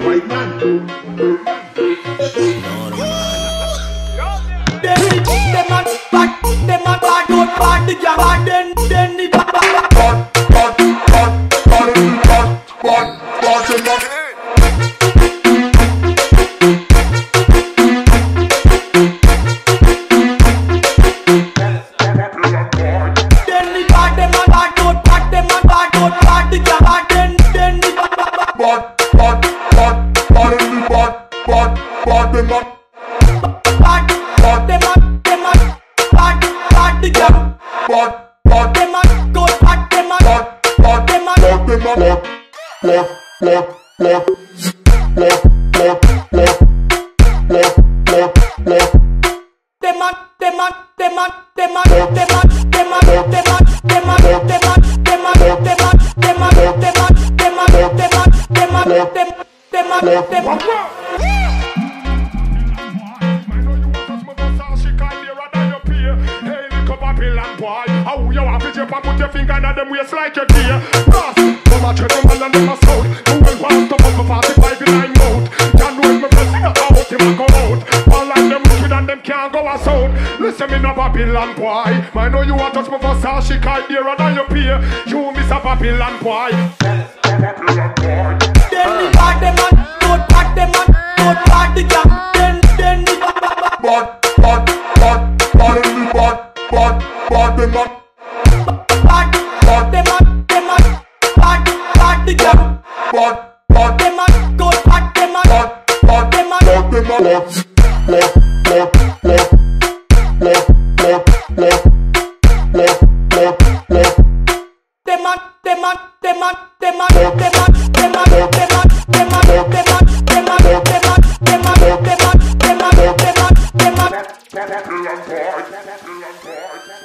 white man. Bad, bad, bad, bad, back, the man, the man back, back the jam, bad, bad, the man don't back, the man, bad, bad, the man. bad, bad, bad, bad, bad, bad, bad, bad, bad, bad, bad, bad. The man, the man, the man, the man, the man, the man, the man, the man, the man, the man, the man, the man, the man, the man, the man, the man, the man, the man, the man. How you to jump and put your finger in them waist like your dear Ross, come and check them and them a scout. You will want to put my 45 in nine mouth John know me press in out, him a go out. All like them wicked and them can't go a sound. Listen me no Babylon boy. I know you want to touch my Versace car dearer than your peer. You miss a Babylon boy. Then the back, the Be on board. Be on board.